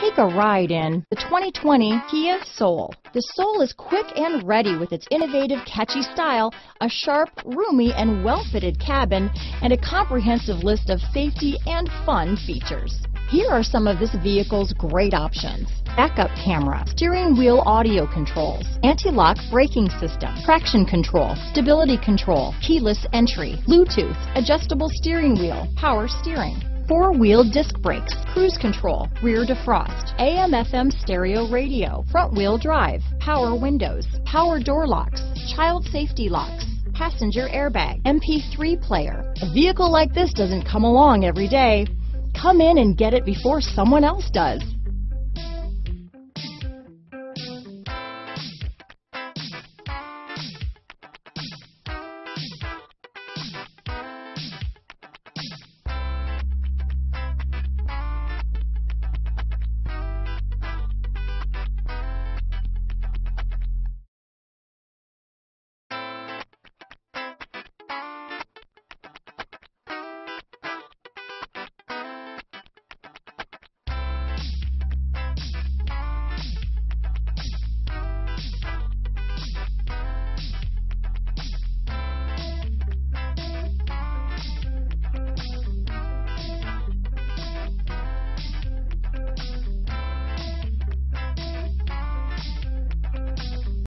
Take a ride in the 2020 Kia Soul. The Soul is quick and ready with its innovative, catchy style, a sharp, roomy, and well-fitted cabin, and a comprehensive list of safety and fun features. Here are some of this vehicle's great options. Backup camera, steering wheel audio controls, anti-lock braking system, traction control, stability control, keyless entry, Bluetooth, adjustable steering wheel, power steering, four-wheel disc brakes, cruise control, rear defrost, AM FM stereo radio, front wheel drive, power windows, power door locks, child safety locks, passenger airbag, MP3 player. A vehicle like this doesn't come along every day. Come in and get it before someone else does.